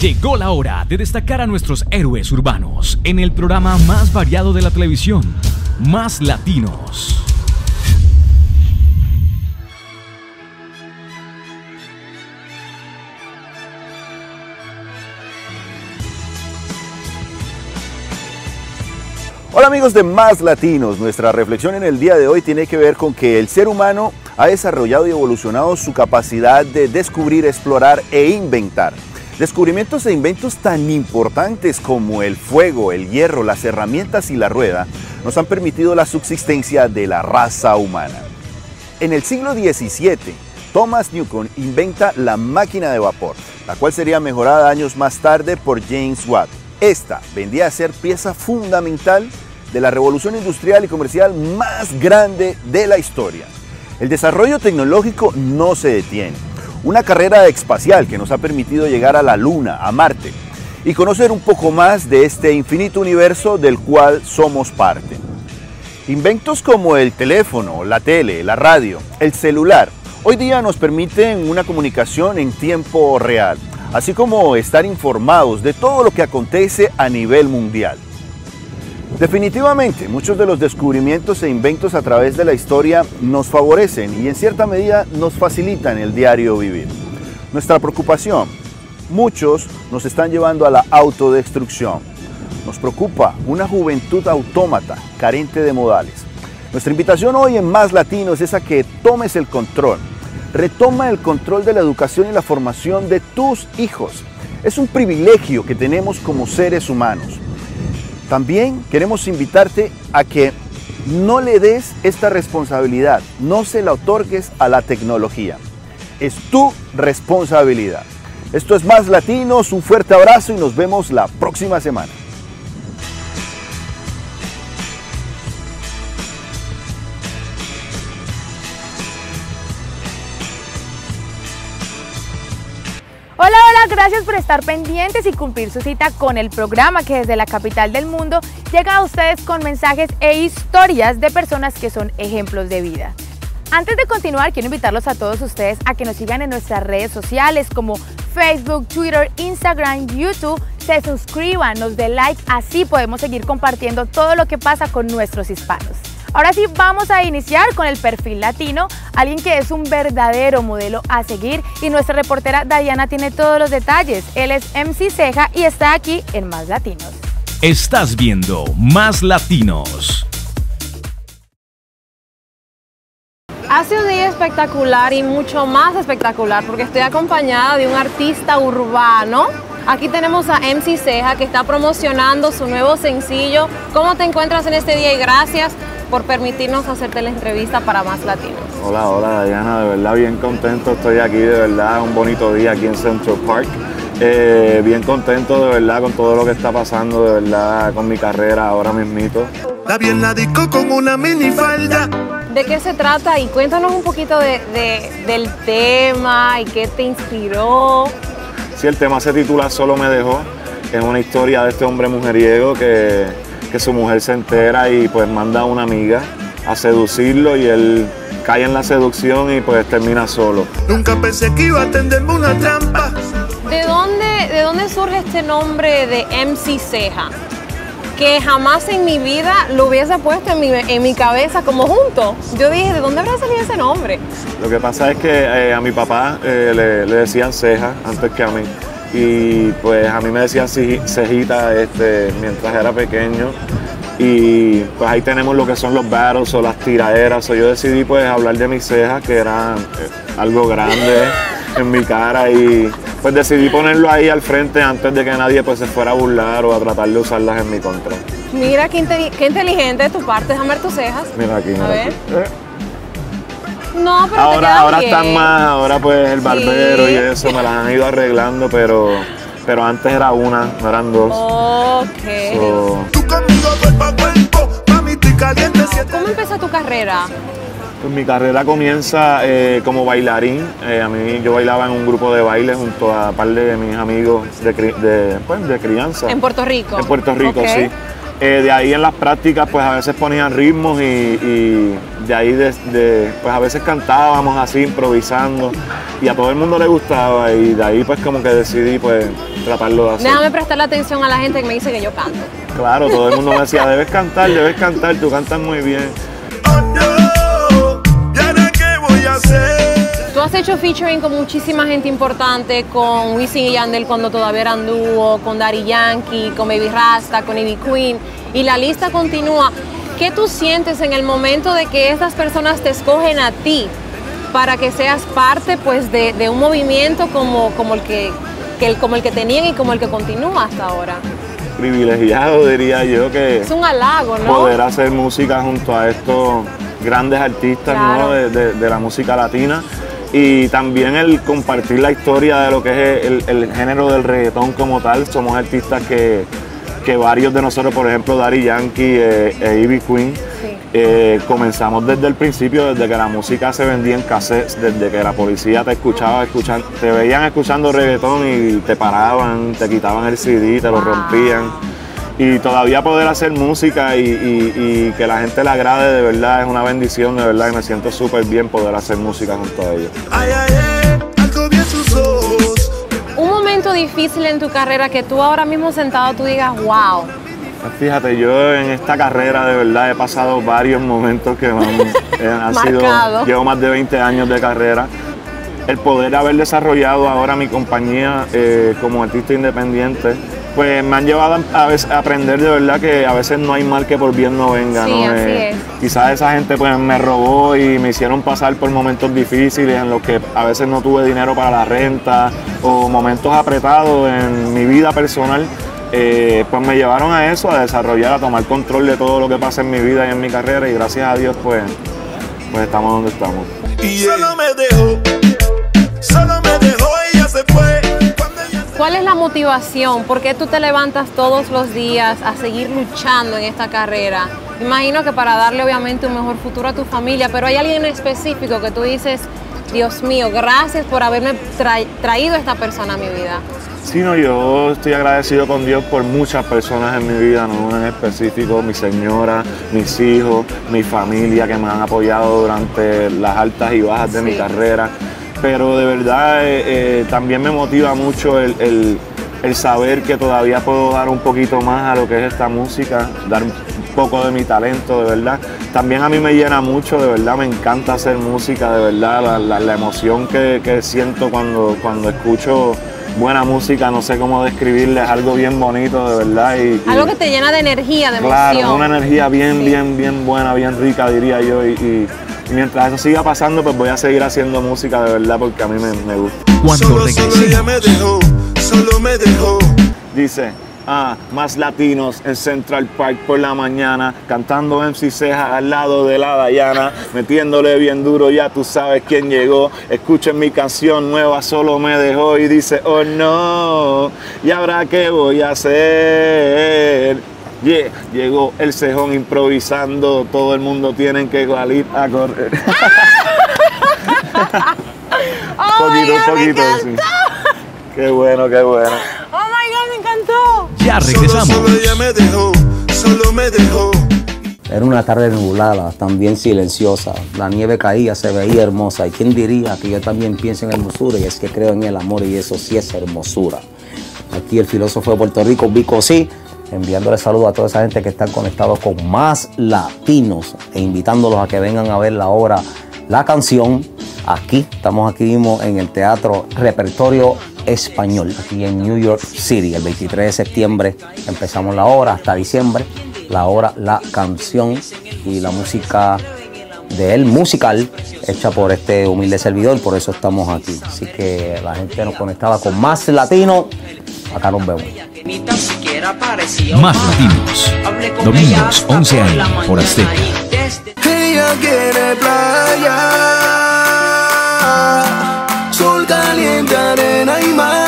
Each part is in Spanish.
Llegó la hora de destacar a nuestros héroes urbanos en el programa más variado de la televisión, Más Latinos. Hola amigos de Más Latinos, nuestra reflexión en el día de hoy tiene que ver con que el ser humano ha desarrollado y evolucionado su capacidad de descubrir, explorar e inventar. Descubrimientos e inventos tan importantes como el fuego, el hierro, las herramientas y la rueda nos han permitido la subsistencia de la raza humana. En el siglo XVII, Thomas Newton inventa la máquina de vapor, la cual sería mejorada años más tarde por James Watt. Esta vendía a ser pieza fundamental de la revolución industrial y comercial más grande de la historia. El desarrollo tecnológico no se detiene. Una carrera espacial que nos ha permitido llegar a la Luna, a Marte, y conocer un poco más de este infinito universo del cual somos parte. Inventos como el teléfono, la tele, la radio, el celular, hoy día nos permiten una comunicación en tiempo real, así como estar informados de todo lo que acontece a nivel mundial. Definitivamente, muchos de los descubrimientos e inventos a través de la historia nos favorecen y en cierta medida nos facilitan el diario vivir. Nuestra preocupación, muchos nos están llevando a la autodestrucción. Nos preocupa una juventud autómata, carente de modales. Nuestra invitación hoy en Más Latinos es a que tomes el control. Retoma el control de la educación y la formación de tus hijos. Es un privilegio que tenemos como seres humanos. También queremos invitarte a que no le des esta responsabilidad, no se la otorgues a la tecnología. Es tu responsabilidad. Esto es Más Latinos, un fuerte abrazo y nos vemos la próxima semana. Gracias por estar pendientes y cumplir su cita con el programa que desde la capital del mundo llega a ustedes con mensajes e historias de personas que son ejemplos de vida. Antes de continuar, quiero invitarlos a todos ustedes a que nos sigan en nuestras redes sociales como Facebook, Twitter, Instagram, YouTube, se suscriban, nos den like, así podemos seguir compartiendo todo lo que pasa con nuestros hispanos. Ahora sí, vamos a iniciar con el perfil latino, alguien que es un verdadero modelo a seguir y nuestra reportera Diana tiene todos los detalles. Él es MC Ceja y está aquí en Más Latinos. Estás viendo Más Latinos. Hace un día espectacular y mucho más espectacular porque estoy acompañada de un artista urbano. Aquí tenemos a MC Ceja que está promocionando su nuevo sencillo. ¿Cómo te encuentras en este día? Y gracias por permitirnos hacerte la entrevista para Más Latinos. Hola, hola Diana, de verdad bien contento, estoy aquí, de verdad, un bonito día aquí en Central Park. Eh, bien contento de verdad con todo lo que está pasando, de verdad, con mi carrera ahora mismito. La bien la disco con una minifalda. ¿De qué se trata? Y cuéntanos un poquito de, de- del tema y qué te inspiró. Si el tema se titula Solo me dejó, es una historia de este hombre mujeriego que, que su mujer se entera y pues manda a una amiga a seducirlo y él cae en la seducción y pues termina solo. Nunca pensé que iba a tenderme una trampa. ¿De dónde, ¿De dónde surge este nombre de MC Ceja? Que jamás en mi vida lo hubiese puesto en mi, en mi cabeza como junto. Yo dije, ¿de dónde habrá salido ese nombre? Lo que pasa es que eh, a mi papá eh, le, decían ceja antes que a mí. Y pues a mí me decían ceji- cejita este, mientras era pequeño. Y pues ahí tenemos lo que son los battles o las tiraderas. So, yo decidí pues hablar de mis cejas, que era eh, algo grande en mi cara. Y pues decidí ponerlo ahí al frente antes de que nadie pues se fuera a burlar o a tratar de usarlas en mi contra. Mira qué, inte- qué inteligente de tu parte, déjame ver tus cejas. Mira aquí, mira A ver. aquí. No, pero te Ahora, quedan ahora bien. están más, ahora pues el barbero Sí. y eso me las han ido arreglando, pero, pero antes era una, no eran dos. Ok. So, ¿Cómo empezó tu carrera? Pues mi carrera comienza eh, como bailarín. Eh, a mí yo bailaba en un grupo de baile junto a un par de mis amigos de, pues, de crianza. En Puerto Rico. En Puerto Rico, sí. Eh, de ahí en las prácticas pues a veces ponían ritmos y, y de ahí de, de- pues a veces cantábamos así improvisando y a todo el mundo le gustaba y de ahí pues como que decidí pues tratarlo de hacer. Déjame prestarle atención a la gente que me dice que yo canto. Claro, todo el mundo me decía, debes cantar, debes cantar, tú cantas muy bien. Tú has hecho featuring con muchísima gente importante, con Wisin y Yandel cuando todavía eran dúo, con Daddy Yankee, con Baby Rasta, con Ivy Queen, y la lista continúa. ¿Qué tú sientes en el momento de que estas personas te escogen a ti para que seas parte pues, de, de un movimiento como, como, el que, que el, como el que tenían y como el que continúa hasta ahora? Privilegiado diría yo que Es un halago, ¿no? poder hacer música junto a estos grandes artistas de, de- de la música latina y también el compartir la historia de lo que es el, el género del reggaetón como tal. Somos artistas que, que varios de nosotros, por ejemplo, Daddy Yankee eh, e Ivy Queen, Sí. eh, comenzamos desde el principio, desde que la música se vendía en cassettes, desde que la policía te escuchaba, escuchan, te veían escuchando reggaetón y te paraban, te quitaban el CD, te lo rompían. Y todavía poder hacer música y, y- y que la gente le agrade de verdad es una bendición, de verdad, y me siento súper bien poder hacer música junto a ellos. Ay, ay, ay, algo bien sus ojos. Un momento difícil en tu carrera que tú ahora mismo sentado tú digas, wow, Fíjate, yo en esta carrera de verdad he pasado varios momentos que han, eh, han sido, llevo más de 20 años de carrera. El poder haber desarrollado ahora mi compañía eh, como artista independiente, pues me han llevado a, veces a aprender de verdad que a veces no hay mal que por bien no venga. Sí, ¿no? así Eh, es. Quizás esa gente pues me robó y me hicieron pasar por momentos difíciles en los que a veces no tuve dinero para la renta o momentos apretados en mi vida personal. eh, pues me llevaron a eso, a desarrollar, a tomar control de todo lo que pasa en mi vida y en mi carrera y gracias a Dios pues, pues estamos donde estamos. Y solo me dejó, solo me dejó ¿Cuál es la motivación? ¿Por qué tú te levantas todos los días a seguir luchando en esta carrera? Imagino que para darle obviamente un mejor futuro a tu familia, pero hay alguien en específico que tú dices, Dios mío, gracias por haberme tra- traído esta persona a mi vida. Sí, no, yo estoy agradecido con Dios por muchas personas en mi vida, no una en específico, mi señora, mis hijos, mi familia que me han apoyado durante las altas y bajas de mi carrera. Pero de verdad eh, eh, también me motiva mucho el, el- el saber que todavía puedo dar un poquito más a lo que es esta música, dar un poco de mi talento, de verdad. También a mí me llena mucho, de verdad, me encanta hacer música, de verdad, la, la- la emoción que, que siento cuando, cuando escucho buena música, no sé cómo describirle, es algo bien bonito, de verdad. Y, y- Algo que te llena de energía, de Claro, emoción. una energía bien, Sí. bien, bien buena, bien rica, diría yo. Y mientras eso siga pasando, pues voy a seguir haciendo música de verdad porque a mí me, me gusta. Cuando Solo, solo ella me dejó, solo me dejó. Dice, ah, más latinos en Central Park por la mañana, cantando MC Ceja al lado de la Dayana, metiéndole bien duro, ya tú sabes quién llegó. Escuchen mi canción nueva, solo me dejó y dice, oh no, ¿y ahora qué voy a hacer? Yeah, llegó el cejón improvisando, todo el mundo tiene que salir a correr. Oh poquito, God, me poquito, sí. encantó. Qué bueno, qué bueno. Oh my God, me encantó. ya Solo, regresamos. solo ella me dejó, solo me dejó. Era una tarde nublada, también silenciosa. La nieve caía, se veía hermosa. ¿Y quién diría que yo también pienso en hermosura? Y es que creo en el amor y eso sí es hermosura. Aquí el filósofo de Puerto Rico, Vico sí, enviándole saludos a toda esa gente que están conectados con más latinos e invitándolos a que vengan a ver la obra, la canción. Aquí, estamos aquí mismo en el Teatro Repertorio Español, aquí en New York City, el 23 de septiembre. Empezamos la obra hasta diciembre. La obra, la canción y la música de él, musical, hecha por este humilde servidor, por eso estamos aquí. Así que la gente nos conectaba con más latino. Acá nos vemos. Más latinos. Hablé con Domingos, ella hasta 11 por a.m. la por Azteca. Ella quiere playa, sol caliente, arena y mar.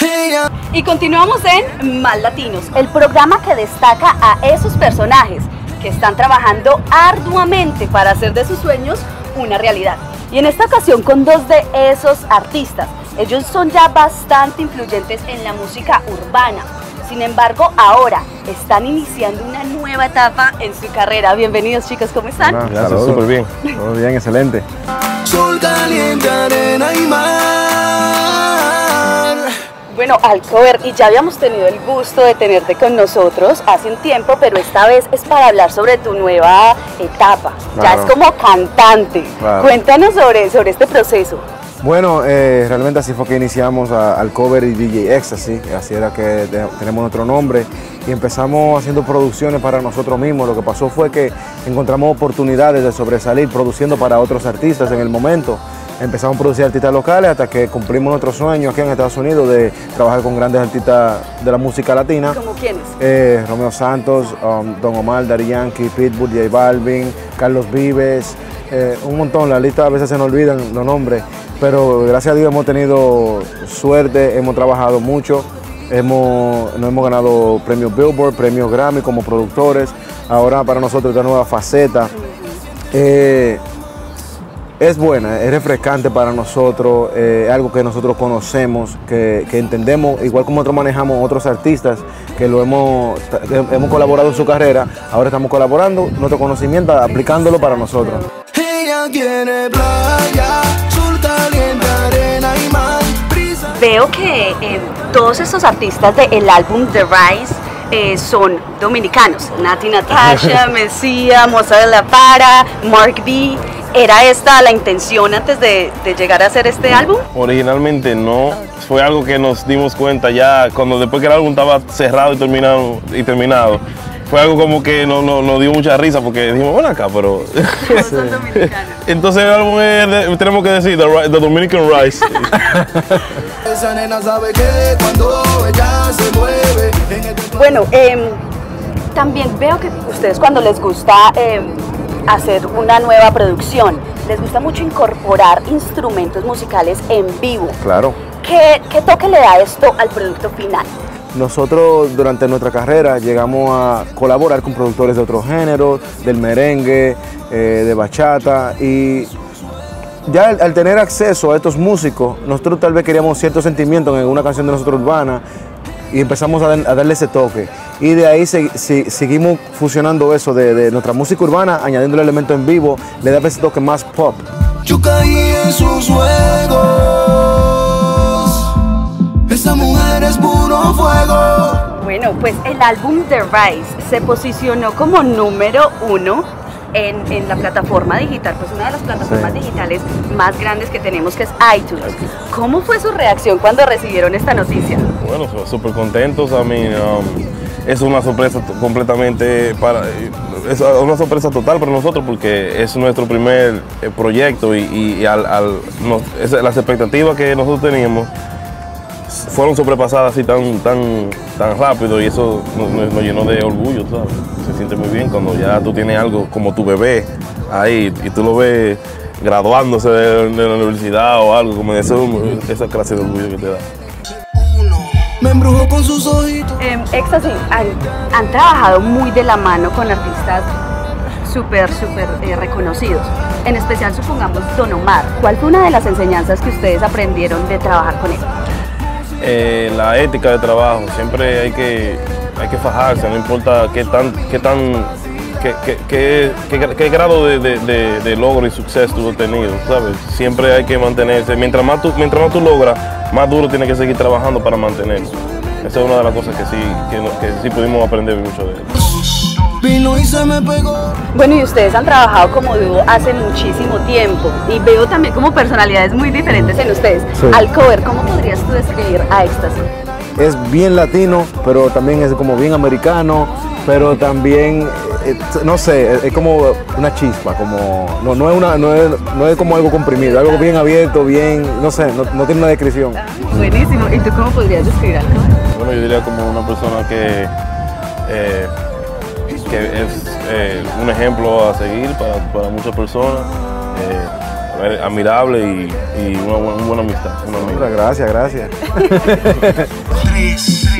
Ella Y continuamos en Más Latinos, el programa que destaca a esos personajes que están trabajando arduamente para hacer de sus sueños una realidad. Y en esta ocasión con dos de esos artistas. Ellos son ya bastante influyentes en la música urbana. Sin embargo, ahora están iniciando una nueva etapa en su carrera. Bienvenidos chicos, ¿cómo están? Ah, gracias, súper bien. Todo bien, excelente. Sol caliente, arena y mar. Bueno, Alcover, y ya habíamos tenido el gusto de tenerte con nosotros hace un tiempo, pero esta vez es para hablar sobre tu nueva etapa. Ya es como cantante. Claro. Cuéntanos sobre, sobre este proceso. Bueno, eh, realmente así fue que iniciamos al cover y DJ Ecstasy, así era que te- tenemos nuestro nombre y empezamos haciendo producciones para nosotros mismos. Lo que pasó fue que encontramos oportunidades de sobresalir produciendo para otros artistas en el momento. Empezamos a producir artistas locales hasta que cumplimos nuestro sueño aquí en Estados Unidos de trabajar con grandes artistas de la música latina. ¿Como quiénes? Eh, Romeo Santos, um, Don Omar, Daddy Yankee, Pitbull, J Balvin, Carlos Vives, eh, un montón, la lista a veces se nos olvidan los nombres, pero gracias a Dios hemos tenido suerte, hemos trabajado mucho, hemos, nos hemos ganado premios Billboard, premios Grammy como productores, ahora para nosotros esta nueva faceta. eh, es buena, es refrescante para nosotros, eh, algo que nosotros conocemos, que, que entendemos, igual como nosotros manejamos otros artistas que lo hemos, que hemos colaborado en su carrera, ahora estamos colaborando nuestro conocimiento, aplicándolo para nosotros. Ella quiere playa, sol caliente, arena y mar. Brisa. Veo que eh, todos estos artistas del álbum The Rise eh, son dominicanos. Nati Natasha, Mesía, Moza de la Para, Mark B. ¿Era esta la intención antes de, de llegar a hacer este álbum? Originalmente no, fue algo que nos dimos cuenta ya cuando después que el álbum estaba cerrado y terminado, y terminado fue algo como que no- no- nos dio mucha risa porque dijimos, bueno acá, pero... Entonces el álbum es de- tenemos que decir The, Ri- The Dominican Rice. Esa nena sabe que cuando ella se mueve en el Bueno, em, también veo que ustedes cuando les gusta em, hacer una nueva producción, les gusta mucho incorporar instrumentos musicales en vivo. Claro. ¿Qué, qué toque le da esto al producto final? Nosotros durante nuestra carrera llegamos a colaborar con productores de otros géneros, del merengue, eh, de bachata y ya al, al tener acceso a estos músicos, nosotros tal vez queríamos cierto sentimiento en una canción de nosotros urbana y empezamos a, dar- a darle ese toque. Y de ahí se- se- seguimos fusionando eso de, de nuestra música urbana, añadiendo el elemento en vivo, le da ese toque más pop. Yo caí en sus juegos. Esa mujer es puro fuego. Bueno, pues el álbum The Rise se posicionó como número uno en, en la plataforma digital, pues una de las plataformas Sí. digitales más grandes que tenemos, que es iTunes. ¿Cómo fue su reacción cuando recibieron esta noticia? Bueno, súper contentos. A mí es una sorpresa completamente para. Es una sorpresa total para nosotros porque es nuestro primer eh, proyecto y, al, al- nos- es- las expectativas que nosotros teníamos fueron sobrepasadas así tan, tan, tan rápido y eso nos, nos- nos llenó de orgullo, ¿sabes? Se siente muy bien cuando ya tú tienes algo como tu bebé ahí y tú lo ves graduándose de, de la universidad o algo, como eso, esa clase de orgullo que te da. Me embrujó con sus ojitos. Eh, Éxtasis, han, han trabajado muy de la mano con artistas súper, súper eh, reconocidos. En especial, supongamos, Don Omar. ¿Cuál fue una de las enseñanzas que ustedes aprendieron de trabajar con él? Eh, la ética de trabajo, siempre hay que, hay que fajarse, no importa qué tan, qué tan, qué, qué- qué- grado de, de- de- logro y suceso tú has tenido, ¿sabes? Siempre hay que mantenerse, mientras más tú, mientras más tú logras, más duro tienes que seguir trabajando para mantenerse. Esa es una de las cosas que sí, que, que sí pudimos aprender mucho de él. Vino y se me pegó. Bueno, y ustedes han trabajado como dúo hace muchísimo tiempo y veo también como personalidades muy diferentes en ustedes. Sí. Alcover, ¿cómo podrías tú describir a Éxtasis? es bien latino, pero también es como bien americano, pero también, eh, no sé, es- como una chispa, como, no, no, es, una, no, es, no es como algo comprimido, algo bien abierto, bien, no sé, no, no tiene una descripción. Buenísimo. ¿Y tú cómo podrías describir a Alcover? Bueno, yo diría como una persona que, eh, que es eh, un ejemplo a seguir para, para muchas personas, eh, admirable y, y una, buena- una buena amistad. una. Muchas gracias, gracias.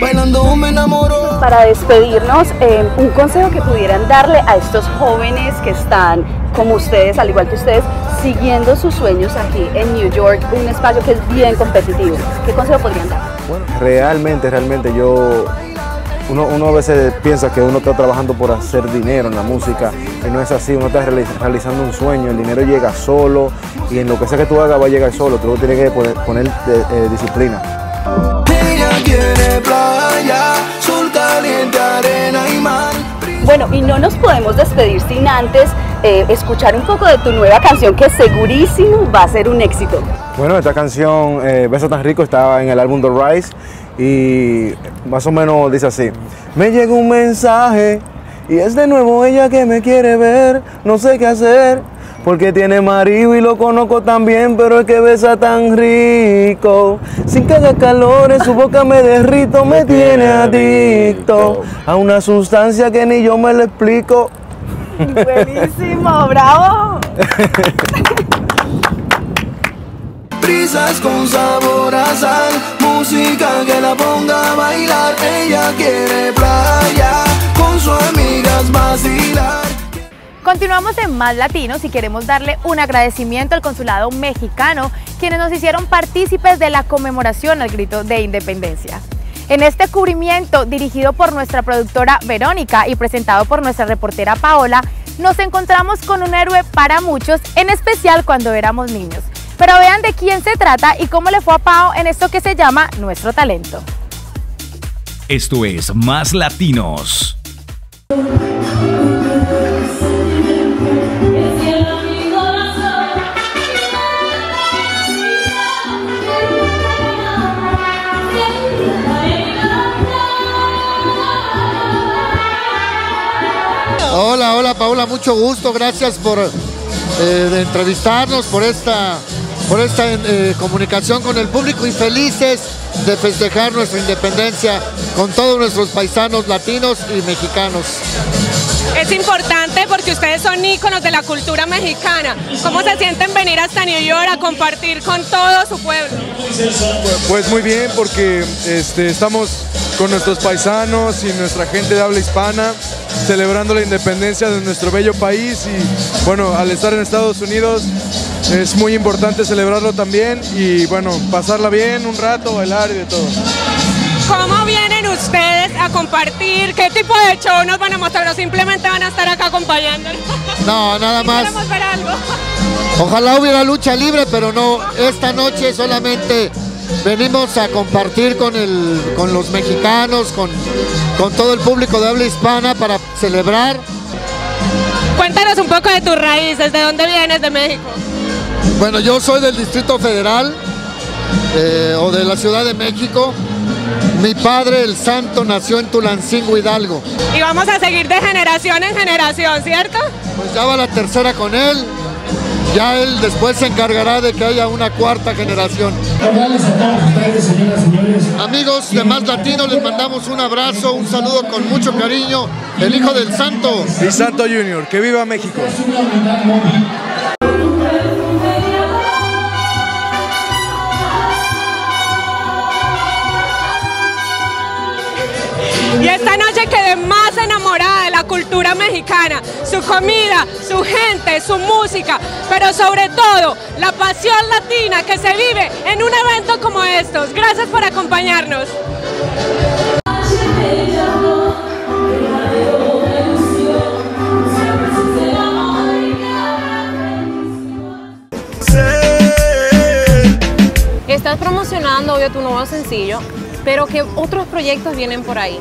Bailando me enamoró. Para despedirnos, eh, un consejo que pudieran darle a estos jóvenes que están, como ustedes, al igual que ustedes, siguiendo sus sueños aquí en New York, un espacio que es bien competitivo. ¿Qué consejo podrían dar? Bueno, realmente, realmente yo uno, uno a veces piensa que uno está trabajando por hacer dinero en la música y no es así, uno está reali- realizando un sueño, el dinero llega solo y en lo que sea que tú hagas va a llegar solo, tú tienes que poner, poner, eh, eh, disciplina. Ella quiere playa, sol caliente, arena y mar. Bueno, y no nos podemos despedir sin antes eh, escuchar un poco de tu nueva canción que segurísimo va a ser un éxito. Bueno, esta canción, eh, Beso tan rico, estaba en el álbum The Rise y más o menos dice así. Me llega un mensaje y es de nuevo ella que me quiere ver, no sé qué hacer. Porque tiene marido y lo conozco también, pero es que besa tan rico. Sin que haga calor, en su boca me derrito, me tiene adicto a una sustancia que ni yo me lo explico. Buenísimo, bravo. Brisas con sabor a sal, música que la ponga a bailar. Ella quiere playa, con sus amigas vacilar. Continuamos en Más Latinos y queremos darle un agradecimiento al consulado mexicano, quienes nos hicieron partícipes de la conmemoración al grito de independencia. En este cubrimiento, dirigido por nuestra productora Verónica y presentado por nuestra reportera Paola, nos encontramos con un héroe para muchos, en especial cuando éramos niños. Pero vean de quién se trata y cómo le fue a Pao en esto que se llama Nuestro Talento. Esto es Más Latinos. Hola, hola Paula, mucho gusto, gracias por eh, de entrevistarnos, por esta, por esta eh, comunicación con el público y felices de festejar nuestra independencia con todos nuestros paisanos latinos y mexicanos. Es importante porque ustedes son íconos de la cultura mexicana. ¿Cómo se sienten venir hasta New York a compartir con todo su pueblo? Pues muy bien, porque este, estamos con nuestros paisanos y nuestra gente de habla hispana, celebrando la independencia de nuestro bello país y bueno, al estar en Estados Unidos es muy importante celebrarlo también y bueno, pasarla bien un rato, bailar y de todo. ¿Cómo vienen ustedes a compartir? ¿Qué tipo de show nos van a mostrar? ¿O simplemente van a estar acá acompañándonos? No, nada más. Queremos ver algo. Ojalá hubiera lucha libre, pero no, esta noche solamente venimos a compartir con, el, con los mexicanos, con, con todo el público de habla hispana para celebrar. Cuéntanos un poco de tus raíces, ¿de dónde vienes de México? Bueno, yo soy del Distrito Federal eh, o de la Ciudad de México. Mi padre, el santo, nació en Tulancingo, Hidalgo. Y vamos a seguir de generación en generación, ¿cierto? Pues ya va la tercera con él. Ya él después se encargará de que haya una cuarta generación. Amigos de Más Latino, les mandamos un abrazo, un saludo con mucho cariño. El hijo del santo. Y Santo Junior, que viva México. Quedé más enamorada de la cultura mexicana, su comida, su gente, su música, pero sobre todo la pasión latina que se vive en un evento como estos. Gracias por acompañarnos. Estás promocionando obvio tu nuevo sencillo, pero ¿qué otros proyectos vienen por ahí?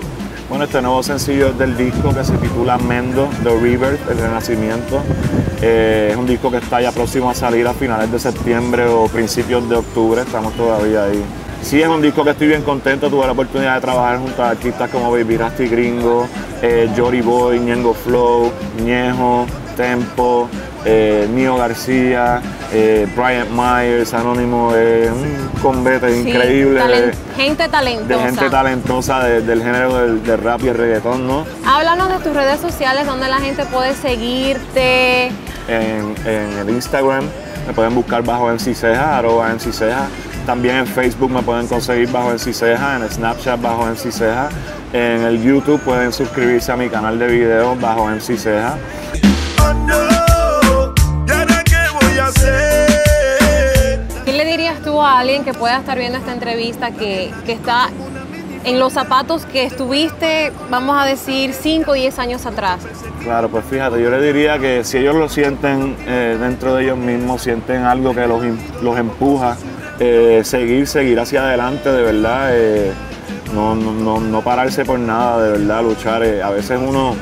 Bueno, este nuevo sencillo es del disco que se titula Mendo, The River, El Renacimiento. Eh, es un disco que está ya próximo a salir a finales de septiembre o principios de octubre, estamos todavía ahí. Sí, es un disco que estoy bien contento, tuve la oportunidad de trabajar junto a artistas como Baby Rasty Gringo, eh, Jory Boy, Ñengo Flow, Ñejo, Tempo, eh, Nio García, eh, Bryant Myers, Anónimo, eh, un combate Sí, increíble de- gente de talentosa. gente talentosa de- del género del, del rap y el reggaetón, ¿no? Háblanos de tus redes sociales donde la gente puede seguirte. En, en el Instagram me pueden buscar bajo MC Ceja, arroba MC Ceja. También en Facebook me pueden conseguir bajo MC Ceja, en Snapchat bajo MC Ceja. En el YouTube pueden suscribirse a mi canal de videos bajo MC Ceja. ¿Qué le dirías tú a alguien que pueda estar viendo esta entrevista que, que está en los zapatos que estuviste, vamos a decir, 5 o 10 años atrás? Claro, pues fíjate, yo le diría que si ellos lo sienten eh, dentro de ellos mismos, sienten algo que los, los empuja, eh, seguir, seguir hacia adelante, de verdad, eh, no, no, no- no pararse por nada, de verdad, luchar. eh, a veces uno,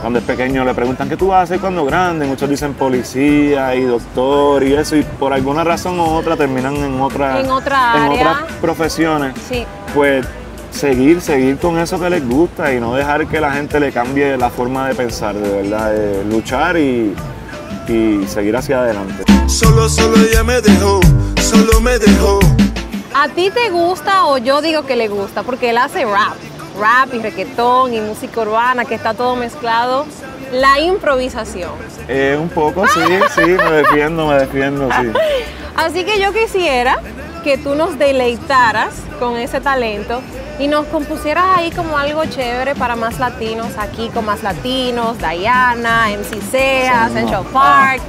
cuando es pequeño, le preguntan, ¿qué tú vas a hacer cuando grande? Muchos dicen policía y doctor y eso, y por alguna razón u otra terminan en otra, En otra en área. otras profesiones Sí. pues seguir, seguir con eso que les gusta y no dejar que la gente le cambie la forma de pensar, de verdad, eh, luchar y, y seguir hacia adelante. Solo, solo ella me dejó, solo me dejó. ¿A ti te gusta o yo digo que le gusta? Porque él hace rap, rap y reggaetón y música urbana, que está todo mezclado. La improvisación. Eh, un poco, sí, sí, me defiendo, me defiendo, sí. Así que yo quisiera que tú nos deleitaras con ese talento y nos compusieras ahí como algo chévere para más latinos, aquí con más latinos, Diana, MC Sea. Central Park.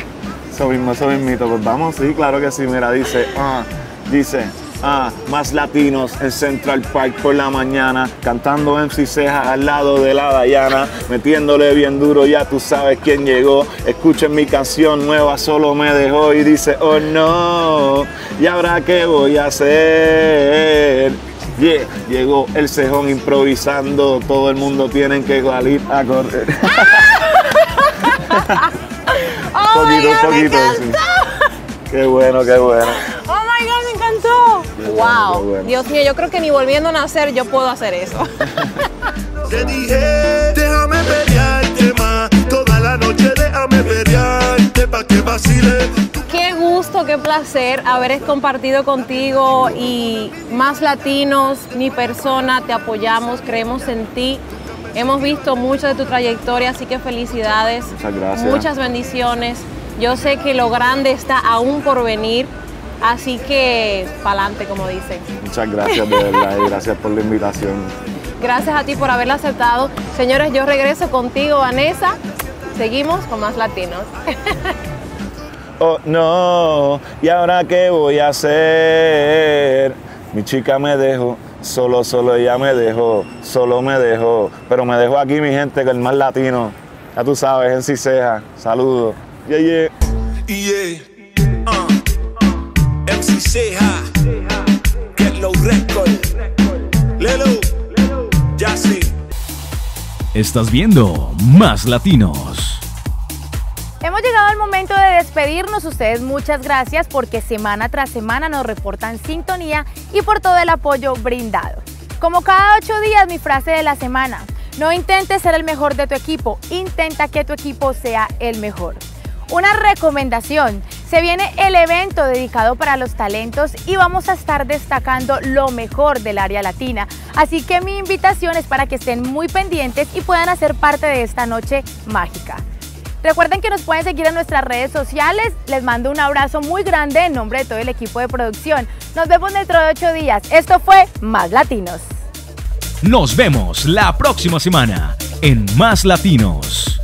Eso mismo, eso mismito, pues vamos, sí, claro que sí, mira, dice, ah, dice, ah, más latinos en Central Park por la mañana, cantando MC Ceja al lado de la Dayana, metiéndole bien duro, ya tú sabes quién llegó, escuchen mi canción nueva, solo me dejó y dice, oh no, ¿y ahora qué voy a hacer? Yeah, llegó el cejón improvisando, todo el mundo tiene que salir a correr. ¡Oh, poquito, God, poquito! Qué bueno, qué bueno. ¡Wow! bueno. Dios mío, yo creo que ni volviendo a nacer yo puedo hacer eso. Te dije, déjame pelearte más. Toda la noche déjame pelearte pa' que vacile. Qué gusto, qué placer haber compartido contigo y más latinos, mi persona, te apoyamos, creemos en ti. Hemos visto mucho de tu trayectoria, así que felicidades. Muchas gracias. Muchas bendiciones. Yo sé que lo grande está aún por venir, así que pa'lante, como dicen. Muchas gracias, de verdad, y gracias por la invitación. Gracias a ti por haberla aceptado. Señores, yo regreso contigo, Vanessa. Seguimos con más latinos. Oh no, ¿y ahora qué voy a hacer? Mi chica me dejó, solo, solo ella me dejó, solo me dejó. Pero me dejó aquí mi gente, que el más latino. Ya tú sabes, en Ciseja. Saludos. Yeah, yeah. Yeah, Ceja, Get Low Record, Lelo. Estás viendo Más Latinos. Hemos llegado al momento de despedirnos. Ustedes muchas gracias porque semana tras semana nos reportan sintonía y por todo el apoyo brindado. Como cada ocho días, mi frase de la semana. No intentes ser el mejor de tu equipo, intenta que tu equipo sea el mejor. Una recomendación. Se viene el evento dedicado para los talentos y vamos a estar destacando lo mejor del área latina. Así que mi invitación es para que estén muy pendientes y puedan hacer parte de esta noche mágica. Recuerden que nos pueden seguir en nuestras redes sociales. Les mando un abrazo muy grande en nombre de todo el equipo de producción. Nos vemos dentro de ocho días. Esto fue Más Latinos. Nos vemos la próxima semana en Más Latinos.